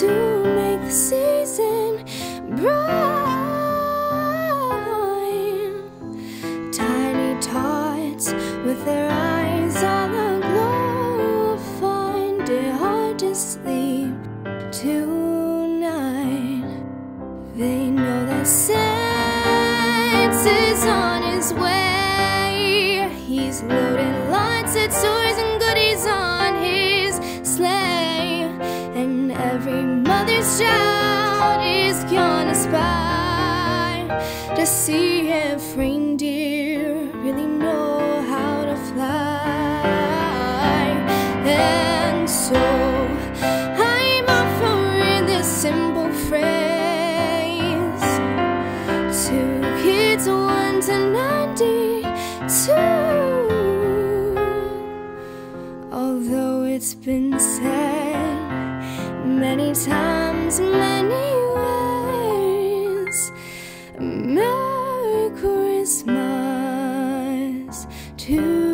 to make the season bright. Tiny tots with their eyes all aglow find it hard to sleep tonight. They know that Santa's on his way. He's loading lots of toys is gonna to see if reindeer really know how to fly. And so I'm offering this simple phrase to kids one to ninety-two. Although it's been said many times, many Merry Christmas to